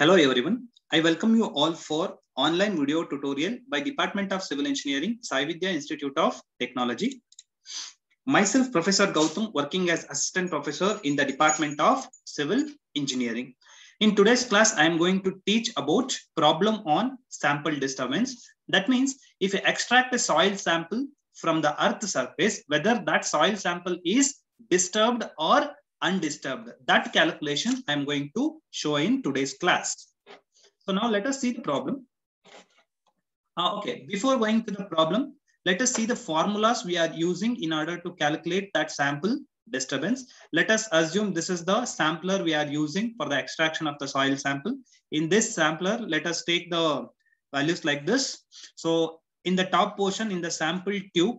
Hello everyone. I welcome you all for online video tutorial by Department of Civil Engineering, Sai Vidya Institute of Technology. Myself, Professor Gowtham, working as Assistant Professor in the Department of Civil Engineering. In today's class, I am going to teach about problem on sample disturbance. That means if you extract a soil sample from the earth surface, whether that soil sample is disturbed or undisturbed. That calculation I'm going to show in today's class. So now let us see the problem. Uh, okay, before going to the problem, let us see the formulas we are using in order to calculate that sample disturbance. Let us assume this is the sampler we are using for the extraction of the soil sample. In this sampler, let us take the values like this. So in the top portion in the sample tube,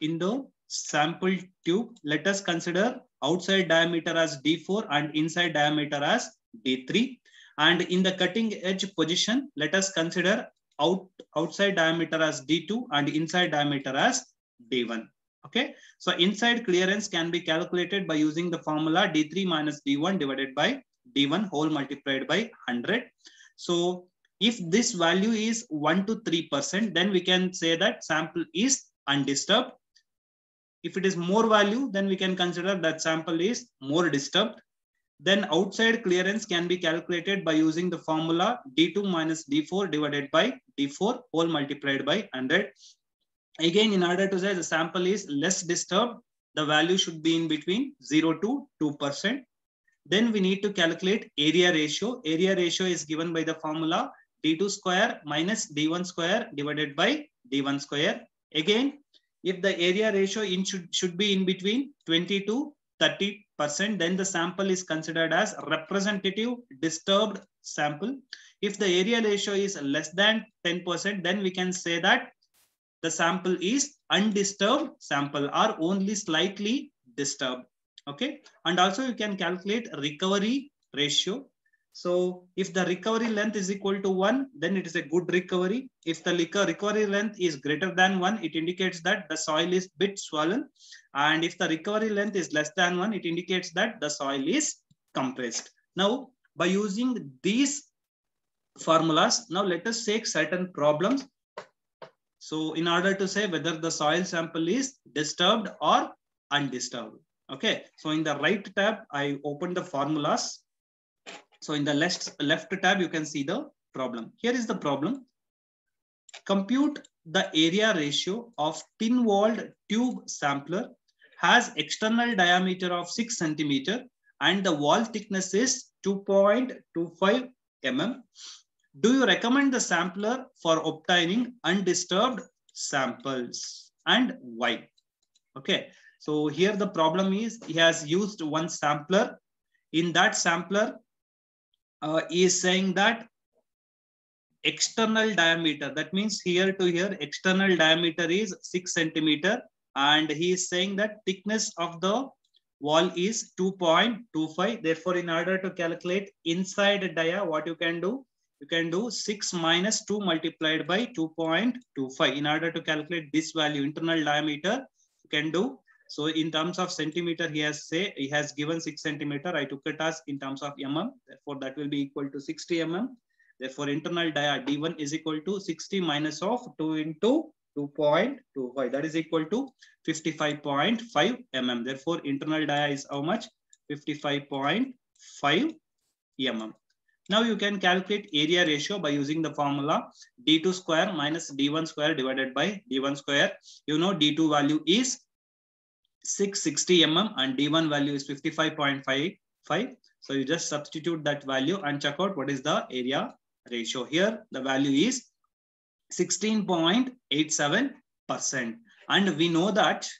in the sample tube, let us consider outside diameter as D4 and inside diameter as D3. And in the cutting edge position, let us consider out, outside diameter as D2 and inside diameter as D1. Okay, so inside clearance can be calculated by using the formula D3 minus D1 divided by D1 whole multiplied by 100. So if this value is 1 to 3%, then we can say that sample is undisturbed if it is more value, then we can consider that sample is more disturbed. Then outside clearance can be calculated by using the formula D2 minus D4 divided by D4 whole multiplied by 100. Again, in order to say the sample is less disturbed, the value should be in between 0 to 2%. Then we need to calculate area ratio. Area ratio is given by the formula D2 square minus D1 square divided by D1 square. Again, if the area ratio in should, should be in between 20 to 30 percent then the sample is considered as representative disturbed sample. If the area ratio is less than 10 percent then we can say that the sample is undisturbed sample or only slightly disturbed. Okay? And also you can calculate recovery ratio so if the recovery length is equal to 1, then it is a good recovery. If the recovery length is greater than 1, it indicates that the soil is bit swollen. And if the recovery length is less than 1, it indicates that the soil is compressed. Now, by using these formulas, now let us take certain problems. So in order to say whether the soil sample is disturbed or undisturbed. Okay, so in the right tab, I open the formulas so in the left, left tab, you can see the problem. Here is the problem. Compute the area ratio of thin-walled tube sampler has external diameter of 6 centimeter and the wall thickness is 2.25 mm. Do you recommend the sampler for obtaining undisturbed samples and why? Okay, so here the problem is he has used one sampler. In that sampler, uh, is saying that external diameter, that means here to here, external diameter is 6 centimeter. And he is saying that thickness of the wall is 2.25. Therefore, in order to calculate inside dia, what you can do? You can do 6 minus 2 multiplied by 2.25. In order to calculate this value, internal diameter, you can do so in terms of centimeter, he has say he has given six centimeter. I took it as in terms of mm. Therefore, that will be equal to 60 mm. Therefore, internal dia D1 is equal to 60 minus of 2 into 2.25. That is equal to 55.5 mm. Therefore, internal dia is how much? 55.5 mm. Now you can calculate area ratio by using the formula D2 square minus D1 square divided by D1 square. You know D2 value is 660 mm and D1 value is 55.55. So you just substitute that value and check out what is the area ratio. Here the value is 16.87%. And we know that,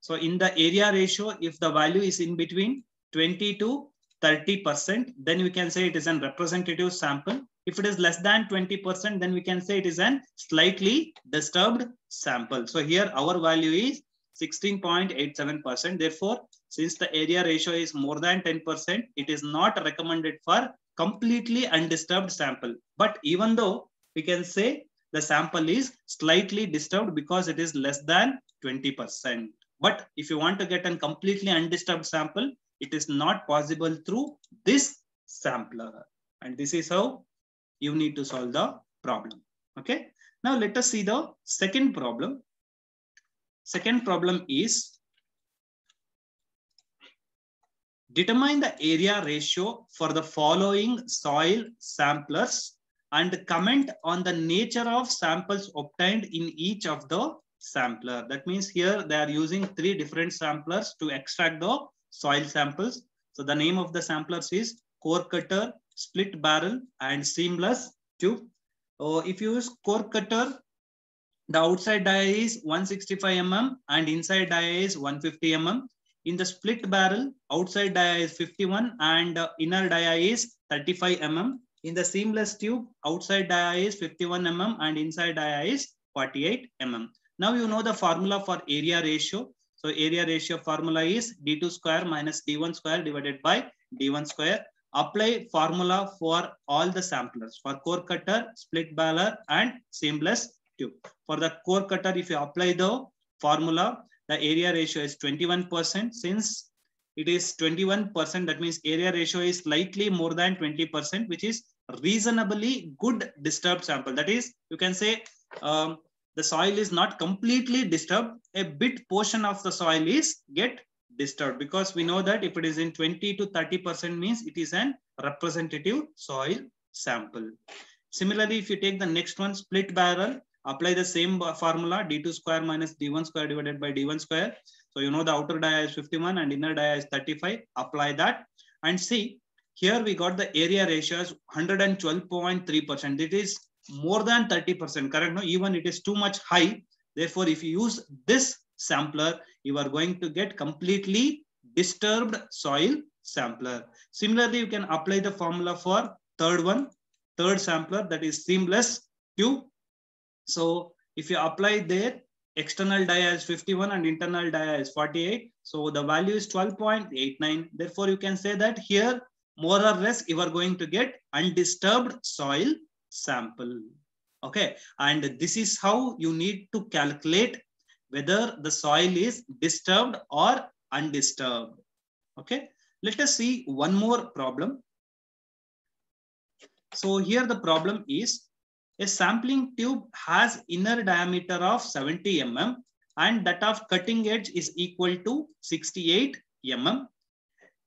so in the area ratio, if the value is in between 20 to 30%, then we can say it is a representative sample. If it is less than 20%, then we can say it is a slightly disturbed sample. So here our value is 16.87%. Therefore, since the area ratio is more than 10%, it is not recommended for completely undisturbed sample. But even though we can say the sample is slightly disturbed because it is less than 20%. But if you want to get a completely undisturbed sample, it is not possible through this sampler. And this is how you need to solve the problem. Okay. Now let us see the second problem. Second problem is determine the area ratio for the following soil samplers and comment on the nature of samples obtained in each of the sampler. That means here they are using three different samplers to extract the soil samples. So the name of the samplers is core cutter, split barrel, and seamless tube. So if you use core cutter, the outside dia is 165 mm and inside dia is 150 mm. In the split barrel, outside dia is 51 and uh, inner dia is 35 mm. In the seamless tube, outside dia is 51 mm and inside dia is 48 mm. Now you know the formula for area ratio. So area ratio formula is d2 square minus d1 square divided by d1 square. Apply formula for all the samplers for core cutter, split barrel and seamless For the core cutter, if you apply the formula, the area ratio is 21%. Since it is 21%, that means area ratio is slightly more than 20%, which is reasonably good disturbed sample. That is, you can say um, the soil is not completely disturbed. A bit portion of the soil is get disturbed because we know that if it is in 20 to 30% means it is an representative soil sample. Similarly, if you take the next one, split barrel, apply the same formula, d2 square minus d1 square divided by d1 square. So you know the outer dia is 51 and inner dia is 35. Apply that and see, here we got the area ratio as 112.3%. It is more than 30%, correct? No, even it is too much high. Therefore, if you use this sampler, you are going to get completely disturbed soil sampler. Similarly, you can apply the formula for third one, third sampler that is seamless tube. So if you apply there, external dia is 51 and internal dia is 48. So the value is 12.89. Therefore, you can say that here, more or less, you are going to get undisturbed soil sample. Okay, and this is how you need to calculate whether the soil is disturbed or undisturbed. Okay, let us see one more problem. So here the problem is a sampling tube has inner diameter of 70 mm and that of cutting edge is equal to 68 mm.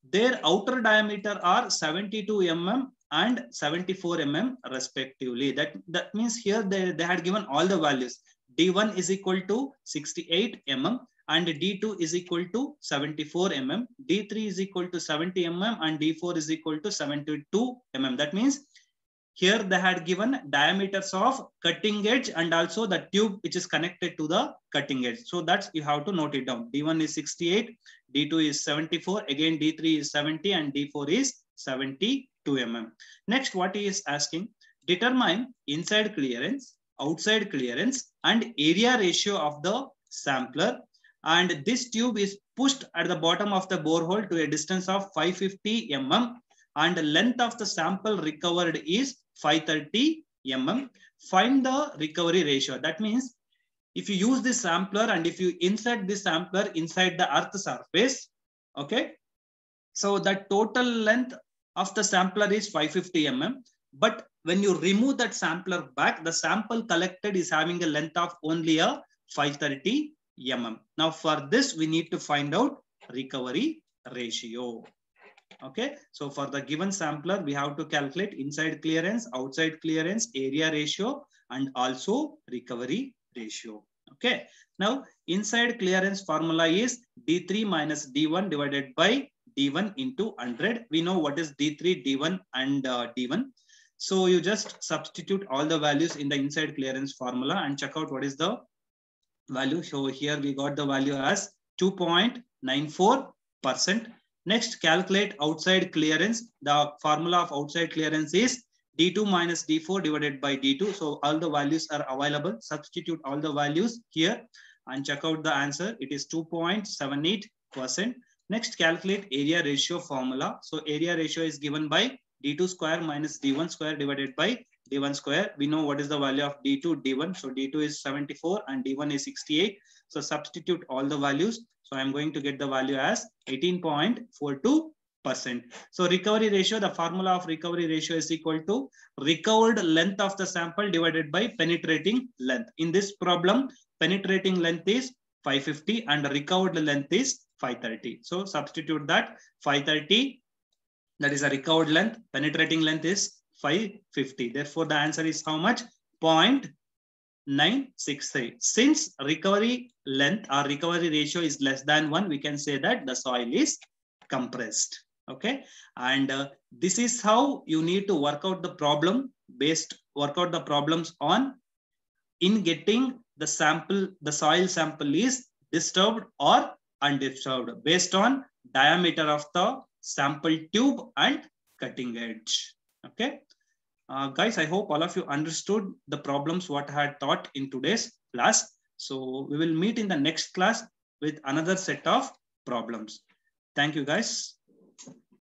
Their outer diameter are 72 mm and 74 mm respectively. That, that means here they, they had given all the values. D1 is equal to 68 mm and D2 is equal to 74 mm. D3 is equal to 70 mm and D4 is equal to 72 mm. That means here they had given diameters of cutting edge and also the tube which is connected to the cutting edge. So that's you have to note it down. D1 is 68, D2 is 74, again D3 is 70 and D4 is 72 mm. Next, what he is asking, determine inside clearance, outside clearance and area ratio of the sampler. And this tube is pushed at the bottom of the borehole to a distance of 550 mm and the length of the sample recovered is 530 mm. Find the recovery ratio. That means if you use this sampler and if you insert this sampler inside the earth surface, okay, so the total length of the sampler is 550 mm. But when you remove that sampler back, the sample collected is having a length of only a 530 mm. Now for this, we need to find out recovery ratio. Okay, so for the given sampler, we have to calculate inside clearance, outside clearance, area ratio, and also recovery ratio. Okay, now inside clearance formula is D3 minus D1 divided by D1 into 100. We know what is D3, D1 and uh, D1. So you just substitute all the values in the inside clearance formula and check out what is the value. So here we got the value as 2.94%. Next, calculate outside clearance. The formula of outside clearance is D2 minus D4 divided by D2. So all the values are available. Substitute all the values here and check out the answer. It is 2.78%. Next, calculate area ratio formula. So area ratio is given by d2 square minus d1 square divided by d1 square. We know what is the value of d2, d1. So d2 is 74 and d1 is 68. So substitute all the values. So I'm going to get the value as 18.42%. So recovery ratio, the formula of recovery ratio is equal to recovered length of the sample divided by penetrating length. In this problem, penetrating length is 550 and recovered length is 530. So substitute that 530, that is a recovered length, penetrating length is 550. Therefore, the answer is how much? 0.963. Since recovery length or recovery ratio is less than 1, we can say that the soil is compressed. Okay. And uh, this is how you need to work out the problem based, work out the problems on in getting the sample, the soil sample is disturbed or undisturbed based on diameter of the sample tube and cutting edge. Okay. Uh, guys, I hope all of you understood the problems what I had taught in today's class. So we will meet in the next class with another set of problems. Thank you guys.